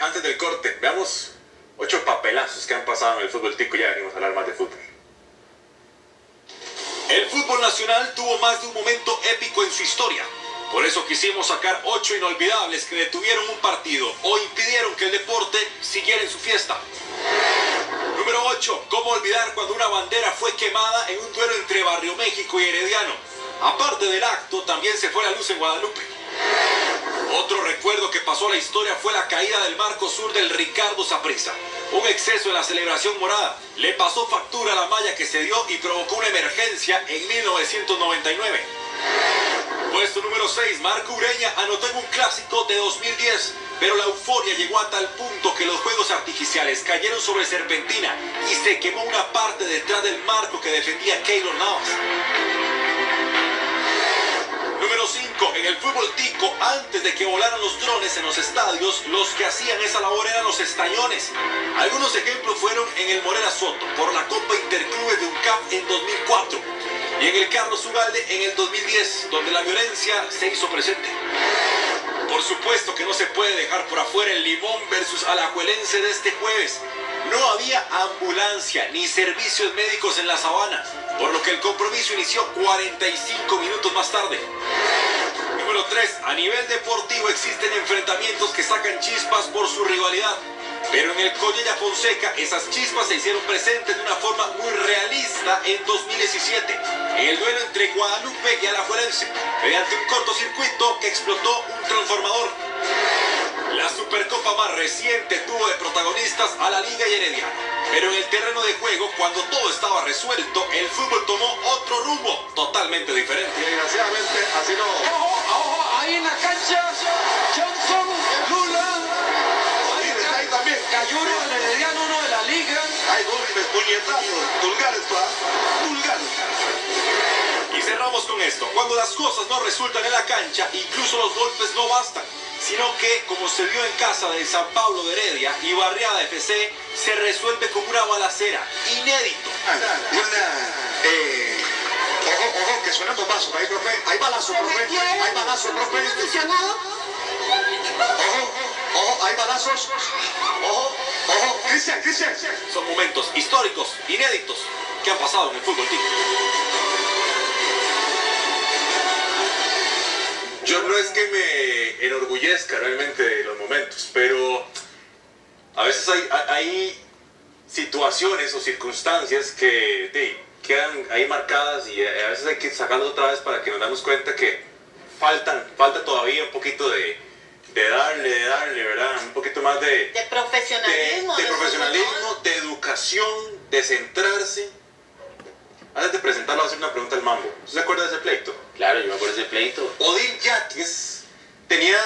antes del corte, veamos ocho papelazos que han pasado en el fútbol tico. Ya venimos a hablar más de fútbol. El fútbol nacional tuvo más de un momento épico en su historia. Por eso quisimos sacar ocho inolvidables que detuvieron un partido o impidieron que el deporte siguiera en su fiesta. Número 8. ¿Cómo olvidar cuando una bandera fue quemada en un duelo entre Barrio México y Herediano? Aparte del acto, también se fue la luz en Guadalupe. Otro recuerdo que pasó a la historia fue la caída del marco sur del Ricardo Saprissa. Un exceso en la celebración morada le pasó factura a la malla que se dio y provocó una emergencia en 1999. Puesto número 6, Marco Ureña anotó en un clásico de 2010, pero la euforia llegó a tal punto que los juegos artificiales cayeron sobre Serpentina y se quemó una parte detrás del marco que defendía Keylor Navas. Número 5. En el fútbol tico, antes de que volaran los drones en los estadios, los que hacían esa labor eran los estañones. Algunos ejemplos fueron en el Morera Soto, por la Copa Interclubes de UNCAP en 2004, y en el Carlos Ugalde en el 2010, donde la violencia se hizo presente. Por supuesto que no se puede dejar por afuera el Limón versus Alajuelense de este jueves. No había ambulancia ni servicios médicos en la sabana, por lo que el compromiso inició 45 minutos más tarde. Número 3. A nivel deportivo existen enfrentamientos que sacan chispas por su rivalidad. Pero en el Collella Fonseca esas chispas se hicieron presentes de una forma muy realista en 2017, en el duelo entre Guadalupe y Alajuelense, mediante un cortocircuito que explotó un transformador. La Supercopa más reciente tuvo de protagonistas a la Liga y Herediano. Pero en el terreno de juego, cuando todo estaba resuelto, el fútbol tomó otro rumbo totalmente diferente. Desgraciadamente, así no. Puñetazos, vulgares, pa. Vulgares. Y cerramos con esto. Cuando las cosas no resultan en la cancha, incluso los golpes no bastan. Sino que, como se vio en casa de San Pablo de Heredia y Barriada FC, se resuelve con una balacera. Inédito. Eh, ojo, ojo, que suena bombazo. Ahí, profe. Hay balazo, profe. Hay balazo, profe. Ojo, ojo, hay balazos. Ojo. Cristian, Cristian. Son momentos históricos, inéditos, que han pasado en el fútbol tico. Yo no es que me enorgullezca realmente de los momentos, pero a veces hay, hay situaciones o circunstancias que de, quedan ahí marcadas y a veces hay que sacarlas otra vez para que nos damos cuenta que faltan, falta todavía un poquito de, de darle, de darle, más de, De de, profesionalismo. de los profesionalismo, de educación, de centrarse. Antes de presentarlo, voy a hacer una pregunta al mambo. ¿Usted se acuerda de ese pleito? Claro, yo me acuerdo de ese pleito. Odil Yaques tenía,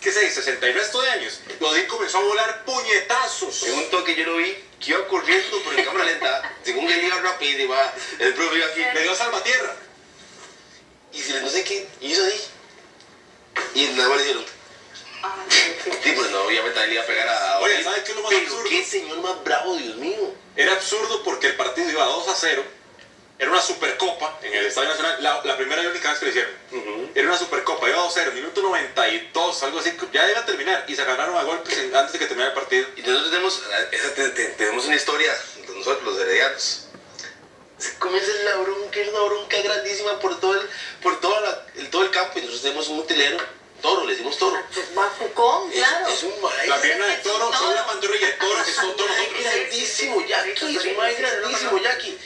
qué sé, 60 y resto de años. Odil comenzó a volar puñetazos. En un toque yo lo vi que iba corriendo, pero en cámara lenta. Según él iba rápido, iba, el profe iba aquí. Le dio salvatierra. Y si le no sé qué, y hizo así. Y nada más le dijeron. Sí, pues no, obviamente le iba a pegar a. Oye. ¿sabes qué es lo más Pero absurdo? qué señor más bravo, Dios mío. Era absurdo porque el partido iba 2 a 0. Era una supercopa en el Estadio Nacional. La, la primera y única vez que lo hicieron. Ujú. Era una supercopa, iba 2 a 0, minuto 92, algo así. Ya iba a terminar y se ganaron a golpes antes de que terminara el partido. Y nosotros tenemos, esa te- te- tenemos una historia, nosotros los heredianos. Se comienza la bronca, es una bronca grandísima por todo el, por toda la- el, todo el campo. Y nosotros tenemos un utilero, toro, le decimos toro. Pues Bafucón, Es, claro. es un maíz. La pierna de toro, son la pantorrilla de toro, que son todos nosotros. grandísimo, Jackie, es un maíz grandísimo, Jackie.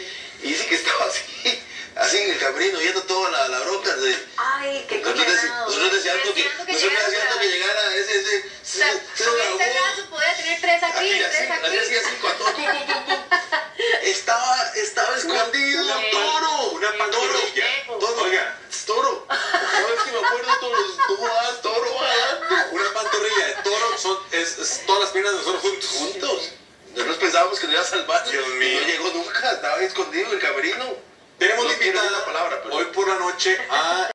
Y dice que estaba así, así en el camerino, viendo toda la, la bronca. de- Ay, qué nosotros, nosotros que, otra que nosotros juntos. Juntos. Nosotros pensábamos que nos iba a salvar. Dios mío. No llegó nunca, estaba escondido en el camerino. Tenemos No invitada la palabra, pero- hoy por la noche a